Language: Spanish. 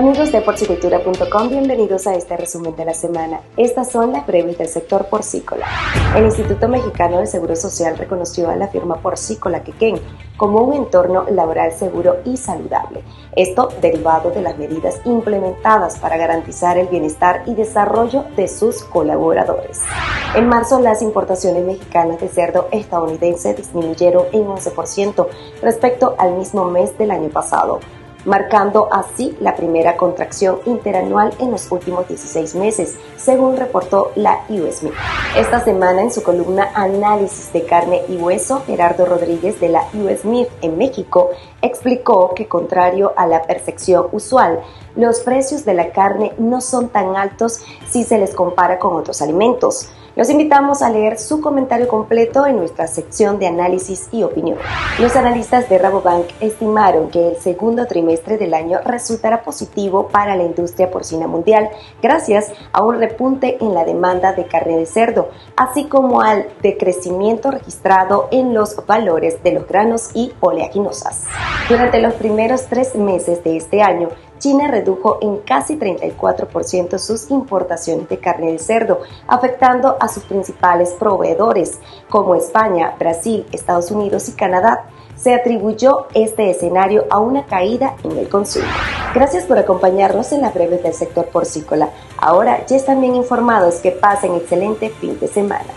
Amigos de porcicultura.com, bienvenidos a este resumen de la semana. Estas son las breves del sector porcícola. El Instituto Mexicano del Seguro Social reconoció a la firma porcícola Quequén como un entorno laboral seguro y saludable. Esto derivado de las medidas implementadas para garantizar el bienestar y desarrollo de sus colaboradores. En marzo, las importaciones mexicanas de cerdo estadounidense disminuyeron en 11% respecto al mismo mes del año pasado marcando así la primera contracción interanual en los últimos 16 meses, según reportó la USMIF. Esta semana en su columna Análisis de carne y hueso, Gerardo Rodríguez de la USMIF en México explicó que contrario a la percepción usual, los precios de la carne no son tan altos si se les compara con otros alimentos. Los invitamos a leer su comentario completo en nuestra sección de análisis y opinión. Los analistas de Rabobank estimaron que el segundo trimestre del año resultará positivo para la industria porcina mundial gracias a un repunte en la demanda de carne de cerdo, así como al decrecimiento registrado en los valores de los granos y oleaginosas. Durante los primeros tres meses de este año, China redujo en casi 34% sus importaciones de carne de cerdo, afectando a sus principales proveedores, como España, Brasil, Estados Unidos y Canadá. Se atribuyó este escenario a una caída en el consumo. Gracias por acompañarnos en las breves del sector porcícola. Ahora ya están bien informados que pasen excelente fin de semana.